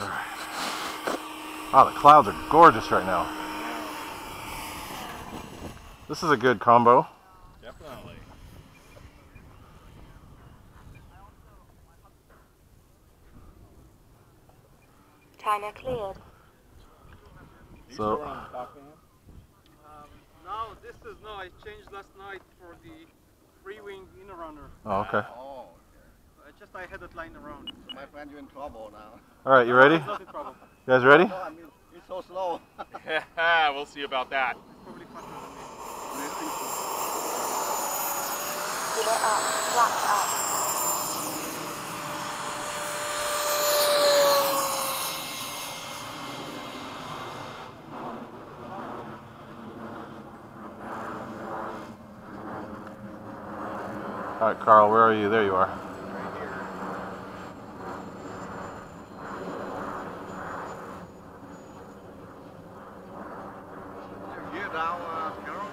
Oh, the clouds are gorgeous right now. This is a good combo. Definitely. China cleared. So- still on stock? Um, now this is no. I changed last night for the free wing inner runner. Oh, okay. Oh, I just I had it lying around. so my friend, you're in trouble now. All right, you ready? It's not a problem. You guys ready? No, I mean, it's so slow. Yeah, we'll see about that. Probably faster than me. Gear up. Flaps up. All right, Carl, where are you? There you are. Your uh, Carol?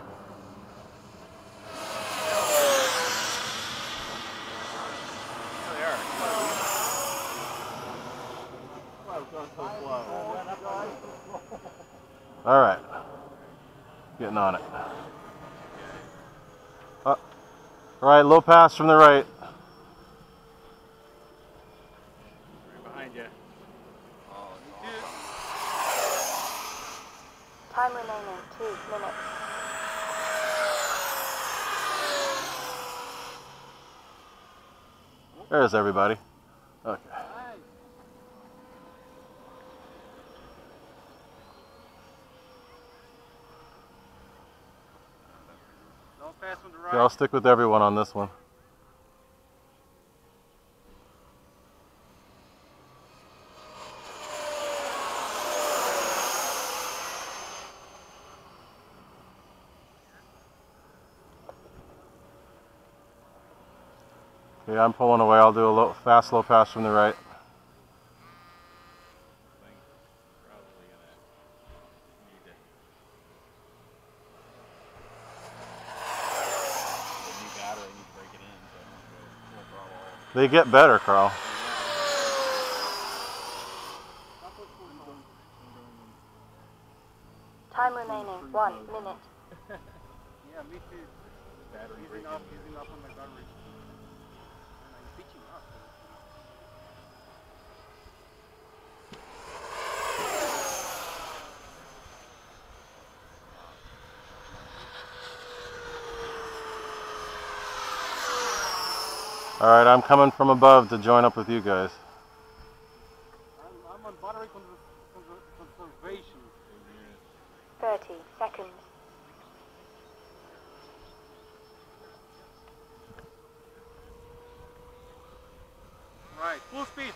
There they are. Cloud's going so slow. All right. Getting on it. Uh, all right, low pass from the right. Right behind you. Oh, Time remaining two minutes. There's everybody. Okay. No pass on the right. Okay, I'll stick with everyone on this one. Okay, I'm pulling away. I'll do a low, fast, low pass from the right. Thing. Probably gonna need to. The new battery, I need to break it in so I don't go full throttle all. They get better, Carl. Time remaining one minute. Yeah, me too. Battery Easing breaking. up, easing up on my battery. And I'm pitching up. All right, I'm coming from above to join up with you guys. I'm, I'm on battery conser- conser- conservation. 30 seconds. Right, full speed.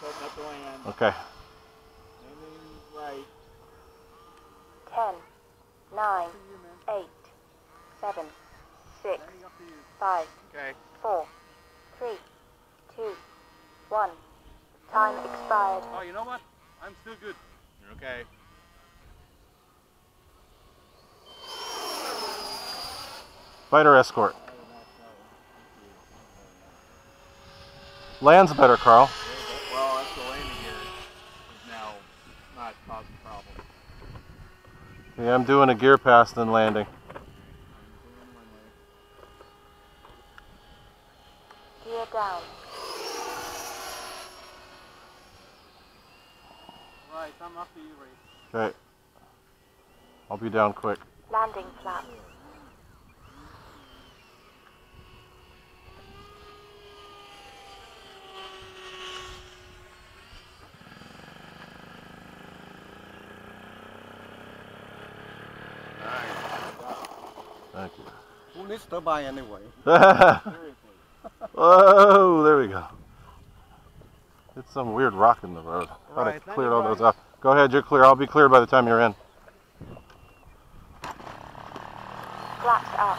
Starting up the land. Okay. Landing right. 10, 9, To you, man. 8, 7, 6, Landing up to you. 5, Okay. 4, 3, 2, 1. Time expired. Oh, you know what? I'm still good. You're okay. Fighter escort. Lands better, Carl. Well, that's the landing gear is now not causing problems. Yeah, I'm doing a gear pass then landing. Gear down. Right, I'm after you, Ray. Okay. I'll be down quick. Landing flaps. Thank you. Who needs turbine anyway? Whoa, there we go. It's some weird rock in the road. I Right, cleared all those off. Go ahead, you're clear. I'll be clear by the time you're in. Flaps up.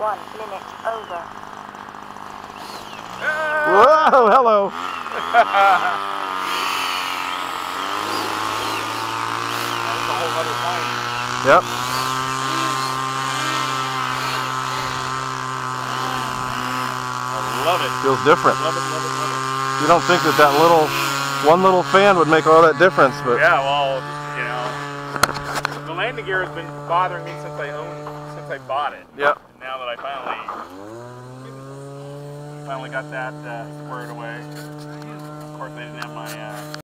One minute over. Whoa, hello. That's a whole other plane. Yep. Feels different. Love it, love it, love it. You don't think that that little, one little fan would make all that difference, but Yeah, well, you know, the landing gear has been bothering me since I owned, since I bought it. yeah. And now that I finally, finally got that uh, squared away. Of course, I didn't have my uh,